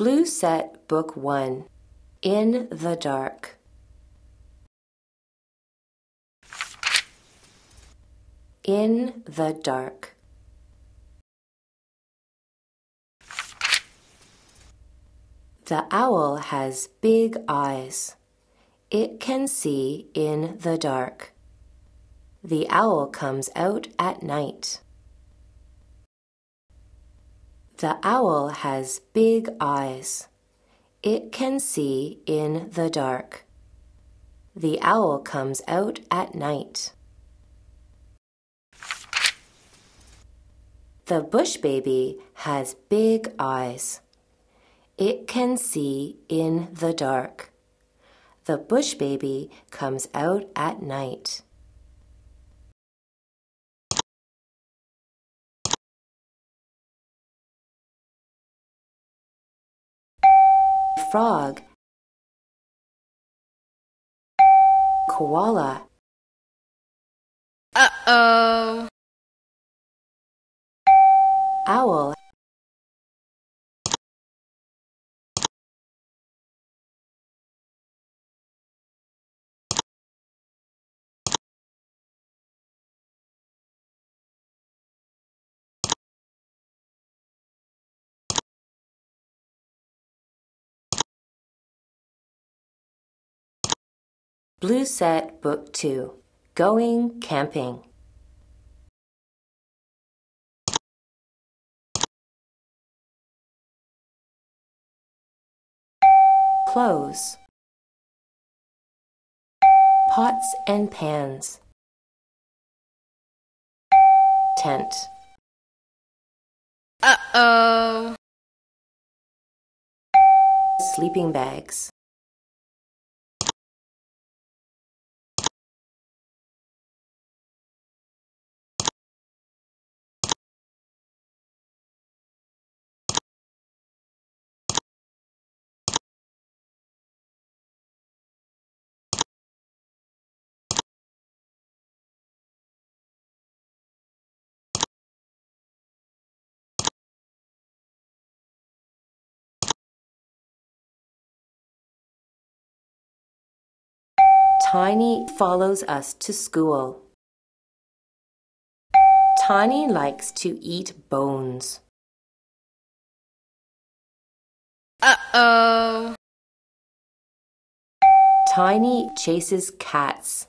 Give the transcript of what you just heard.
Blue Set Book 1 In the Dark. In the Dark. The owl has big eyes. It can see in the dark. The owl comes out at night. The owl has big eyes. It can see in the dark. The owl comes out at night. The bush baby has big eyes. It can see in the dark. The bush baby comes out at night. Frog, koala, Uh-oh. owl, Blue Set Book 2 Going Camping. Clothes. Pots and pans. Tent. Uh-oh. Sleeping bags. Tiny follows us to school. Tiny likes to eat bones. Uh-oh. Tiny chases cats.